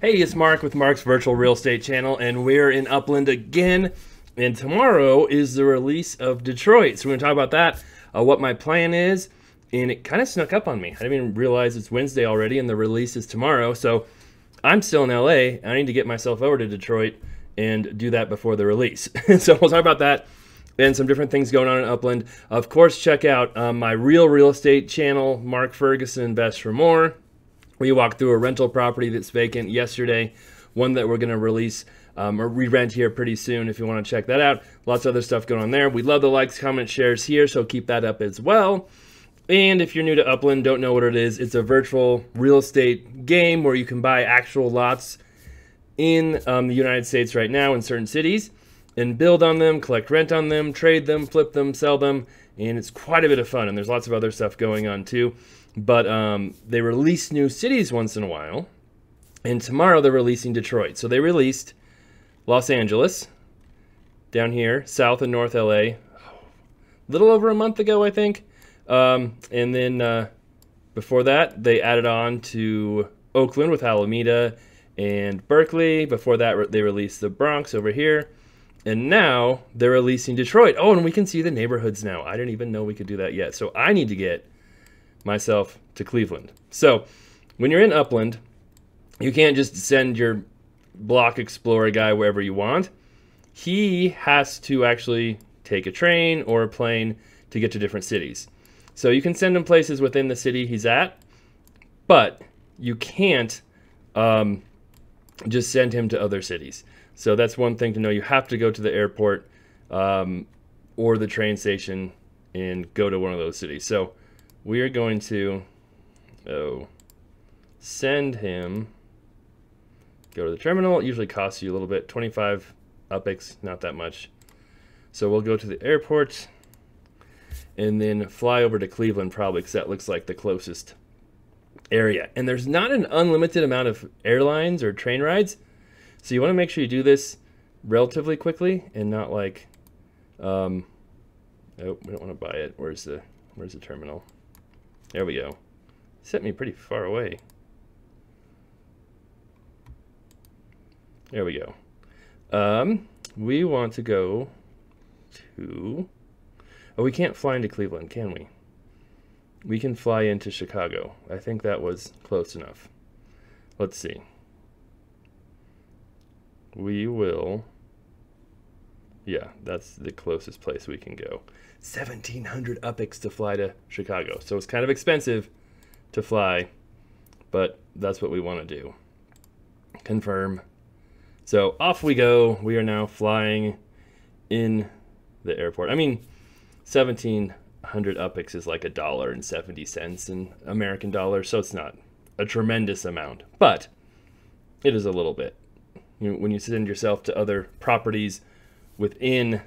Hey, it's Mark with Mark's Virtual Real Estate Channel, and we're in Upland again. And tomorrow is the release of Detroit. So we're going to talk about that, uh, what my plan is, and it kind of snuck up on me. I didn't even realize it's Wednesday already, and the release is tomorrow. So I'm still in LA. I need to get myself over to Detroit and do that before the release. so we'll talk about that and some different things going on in Upland. Of course, check out um, my real real estate channel, Mark Ferguson Invest Four More. We walked through a rental property that's vacant yesterday, one that we're going to release um, or re-rent here pretty soon if you want to check that out. Lots of other stuff going on there. We love the likes, comments, shares here, so keep that up as well. And if you're new to Upland, don't know what it is, it's a virtual real estate game where you can buy actual lots in um, the United States right now in certain cities and build on them, collect rent on them, trade them, flip them, sell them, and it's quite a bit of fun. And there's lots of other stuff going on too. But um, they release new cities once in a while, and tomorrow they're releasing Detroit. So they released Los Angeles down here, South and North LA, a little over a month ago, I think. Um, and then uh, before that, they added on to Oakland with Alameda and Berkeley. Before that, they released the Bronx over here. And now they're releasing Detroit. Oh, and we can see the neighborhoods now. I didn't even know we could do that yet. So I need to get myself to Cleveland. So when you're in Upland, you can't just send your block explorer guy wherever you want. He has to actually take a train or a plane to get to different cities. So you can send him places within the city he's at, but you can't um, just send him to other cities. So that's one thing to know. You have to go to the airport um, or the train station and go to one of those cities. So we are going to oh, send him, go to the terminal. It usually costs you a little bit, 25 UPIX, not that much. So we'll go to the airport and then fly over to Cleveland probably because that looks like the closest area. And there's not an unlimited amount of airlines or train rides. So you want to make sure you do this relatively quickly and not like, um, oh, we don't want to buy it. Where's the, where's the terminal? There we go. Set me pretty far away. There we go. Um, we want to go to... Oh, we can't fly into Cleveland, can we? We can fly into Chicago. I think that was close enough. Let's see. We will... Yeah, that's the closest place we can go. 1700 UPIX to fly to Chicago. So it's kind of expensive to fly, but that's what we want to do. Confirm. So off we go. We are now flying in the airport. I mean, 1700 UPIX is like a dollar and 70 cents in American dollars, so it's not a tremendous amount, but it is a little bit. You know, when you send yourself to other properties within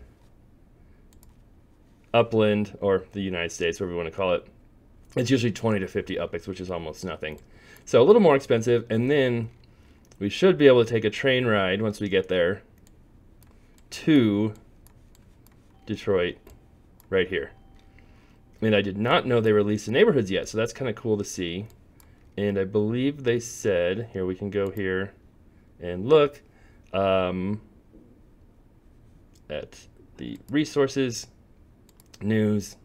upland or the United States, whatever you want to call it, it's usually 20 to 50 UPIX, which is almost nothing. So a little more expensive, and then we should be able to take a train ride once we get there to Detroit right here. And I did not know they released the neighborhoods yet, so that's kind of cool to see. And I believe they said, here we can go here and look um, at the resources news,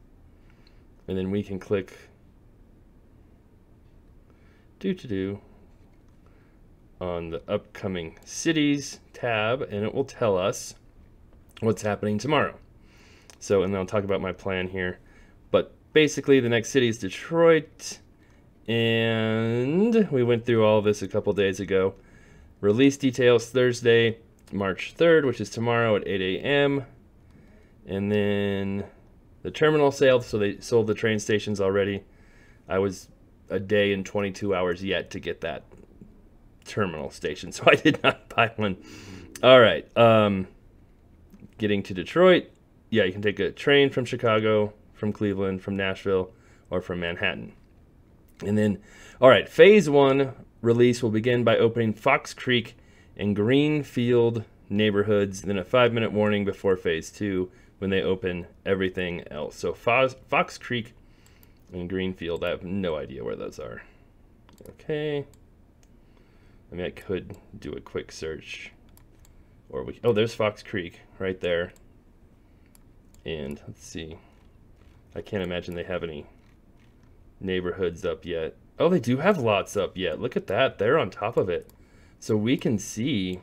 and then we can click do to do on the upcoming cities tab, and it will tell us what's happening tomorrow. So, and then I'll talk about my plan here. But basically, the next city is Detroit, and we went through all this a couple days ago. Release details Thursday, March 3rd, which is tomorrow at 8 a.m. And then the terminal sailed, so they sold the train stations already. I was a day and 22 hours yet to get that terminal station, so I did not buy one. All right, um, getting to Detroit. Yeah, you can take a train from Chicago, from Cleveland, from Nashville, or from Manhattan. And then, all right, phase one release will begin by opening Fox Creek and Greenfield neighborhoods, then a five minute warning before phase two when they open everything else. So Fox, Fox Creek and Greenfield, I have no idea where those are. Okay. I mean, I could do a quick search. Or we, oh, there's Fox Creek right there. And let's see. I can't imagine they have any neighborhoods up yet. Oh, they do have lots up yet. Look at that. They're on top of it. So we can see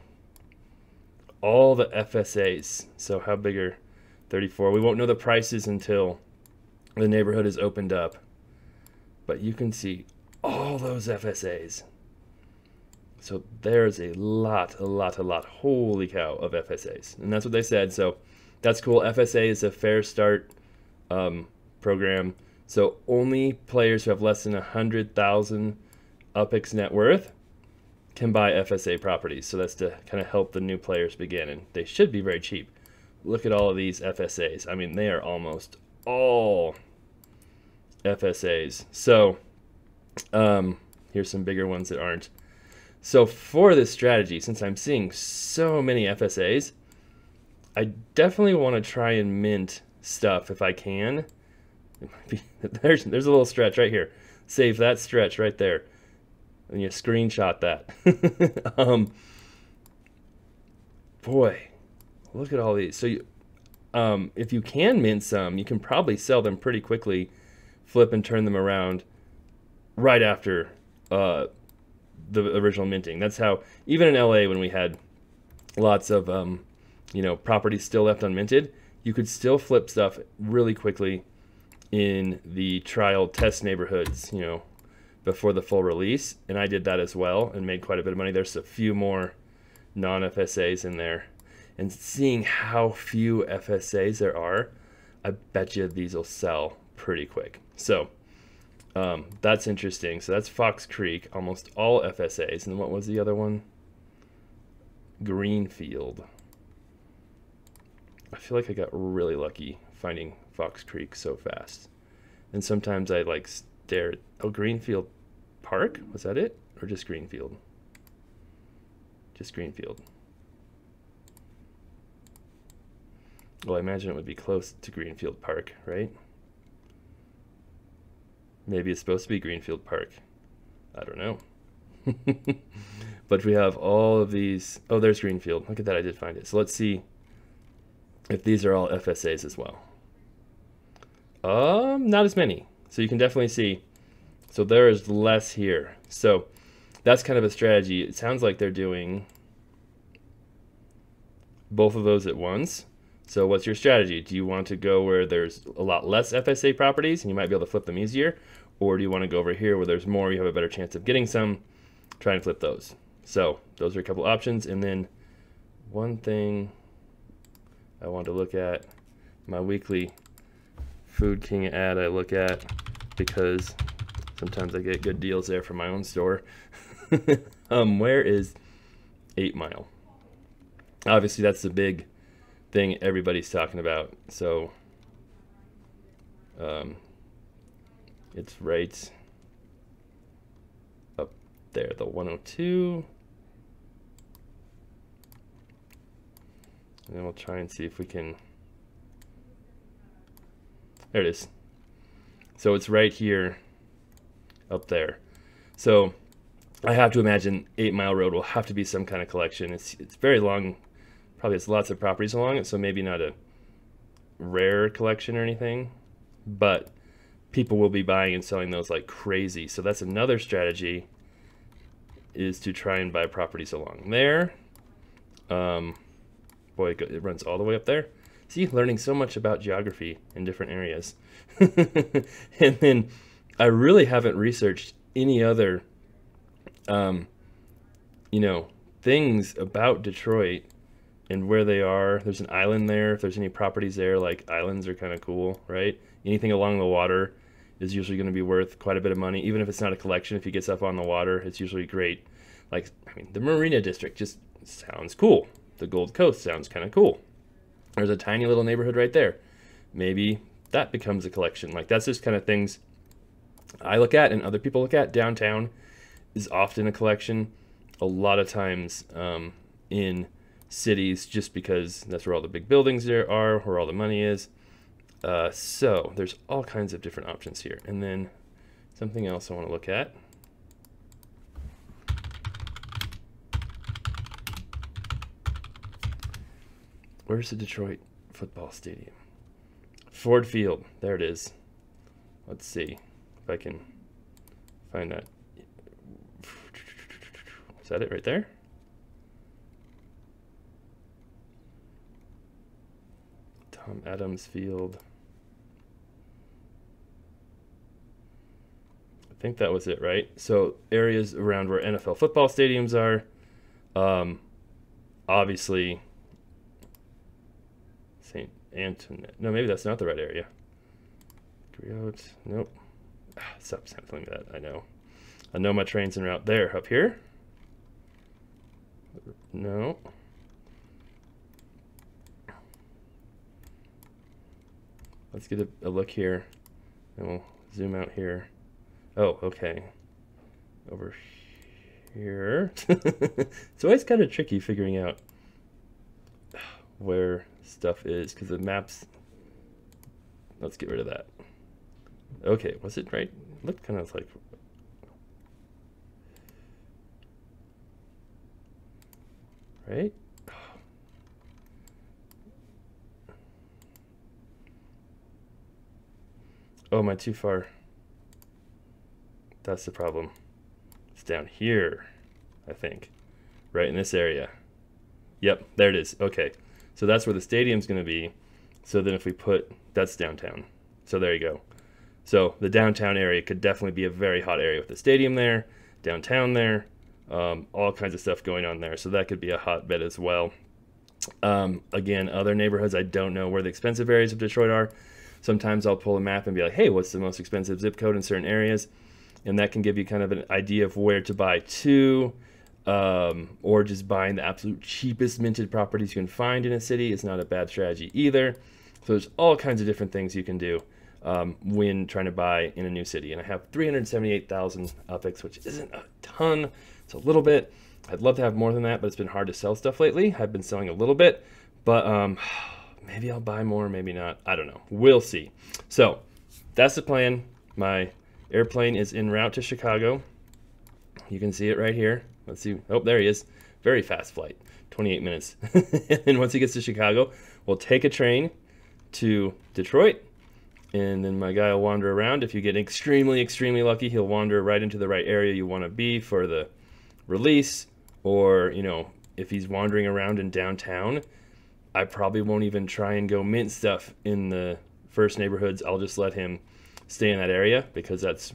all the FSAs. So how big are 34? We won't know the prices until the neighborhood is opened up. But you can see all those FSAs. So there's a lot, a lot, a lot, holy cow, of FSAs. And that's what they said. So that's cool. FSA is a fair start um, program. So only players who have less than 100,000 UPIX net worth can buy FSA properties. So that's to kind of help the new players begin. And they should be very cheap. Look at all of these FSAs. I mean, they are almost all FSAs. So um, here's some bigger ones that aren't. So for this strategy, since I'm seeing so many FSAs, I definitely want to try and mint stuff if I can. Be, there's there's a little stretch right here. Save that stretch right there, and you screenshot that. um, boy, look at all these. So you, um, if you can mint some, you can probably sell them pretty quickly, flip and turn them around right after uh, the original minting. That's how even in LA when we had lots of um, you know properties still left unminted, you could still flip stuff really quickly in the trial test neighborhoods. You know before the full release, and I did that as well and made quite a bit of money. There's a few more non-FSAs in there, and seeing how few FSAs there are, I bet you these will sell pretty quick. So um, that's interesting. So that's Fox Creek, almost all FSAs. And what was the other one? Greenfield. I feel like I got really lucky finding Fox Creek so fast. And sometimes I like at, oh, Greenfield Park? Was that it? Or just Greenfield? Just Greenfield. Well, I imagine it would be close to Greenfield Park, right? Maybe it's supposed to be Greenfield Park. I don't know. but we have all of these. Oh, there's Greenfield. Look at that. I did find it. So let's see if these are all FSAs as well. Um, not as many. So you can definitely see. So there is less here. So that's kind of a strategy. It sounds like they're doing both of those at once. So what's your strategy? Do you want to go where there's a lot less FSA properties and you might be able to flip them easier? Or do you want to go over here where there's more, you have a better chance of getting some, try and flip those. So those are a couple options. And then one thing I want to look at, my weekly Food King ad I look at because sometimes I get good deals there from my own store. um, where is 8 Mile? Obviously that's the big thing everybody's talking about. So um, it's right up there, the 102. And then we'll try and see if we can, there it is. So it's right here up there. So I have to imagine Eight Mile Road will have to be some kind of collection. It's, it's very long probably has lots of properties along it, so maybe not a rare collection or anything, but people will be buying and selling those like crazy. So that's another strategy is to try and buy properties along there. Um, boy, it, it runs all the way up there. See, learning so much about geography in different areas. and then I really haven't researched any other, um, you know, things about Detroit and where they are. There's an island there. If there's any properties there, like islands are kind of cool, right? Anything along the water is usually going to be worth quite a bit of money, even if it's not a collection. If you get stuff on the water, it's usually great. Like, I mean, the Marina District just sounds cool. The Gold Coast sounds kind of cool. There's a tiny little neighborhood right there. Maybe that becomes a collection. Like, that's just kind of things I look at and other people look at. Downtown is often a collection. A lot of times um, in cities just because that's where all the big buildings there are, where all the money is. Uh, so there's all kinds of different options here. And then something else I want to look at. Where's the Detroit football stadium? Ford Field. There it is. Let's see if I can find that. Is that it right there? Tom Adams Field. I think that was it, right? So areas around where NFL football stadiums are, um, obviously. Antoinette. No, maybe that's not the right area. Griot. Nope. Stop me that. I know. I know my train's en route. There, up here. No. Let's get a, a look here, and we'll zoom out here. Oh, okay. Over here. it's always kind of tricky figuring out where stuff is because the maps. Let's get rid of that. Okay, was it right? Looked kind of like. Right? Oh, am I too far? That's the problem. It's down here, I think. Right in this area. Yep, there it is. Okay. So that's where the stadium's going to be. So then if we put, that's downtown. So there you go. So the downtown area could definitely be a very hot area with the stadium there, downtown there, um, all kinds of stuff going on there. So that could be a hotbed as well. Um, again, other neighborhoods, I don't know where the expensive areas of Detroit are. Sometimes I'll pull a map and be like, hey, what's the most expensive zip code in certain areas? And that can give you kind of an idea of where to buy to um, or just buying the absolute cheapest minted properties you can find in a city is not a bad strategy either. So there's all kinds of different things you can do um, when trying to buy in a new city. And I have 378,000 UPIX, which isn't a ton. It's a little bit. I'd love to have more than that, but it's been hard to sell stuff lately. I've been selling a little bit, but um, maybe I'll buy more, maybe not. I don't know. We'll see. So that's the plan. My airplane is en route to Chicago. You can see it right here. Let's see. Oh, there he is. Very fast flight, 28 minutes. and once he gets to Chicago, we'll take a train to Detroit. And then my guy will wander around. If you get extremely, extremely lucky, he'll wander right into the right area you want to be for the release. Or, you know, if he's wandering around in downtown, I probably won't even try and go mint stuff in the first neighborhoods. I'll just let him stay in that area because that's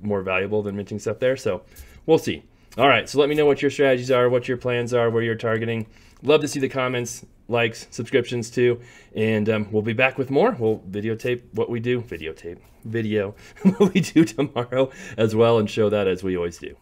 more valuable than minting stuff there. So we'll see. All right, so let me know what your strategies are, what your plans are, where you're targeting. Love to see the comments, likes, subscriptions too. And um, we'll be back with more. We'll videotape what we do, videotape, video, what we do tomorrow as well, and show that as we always do.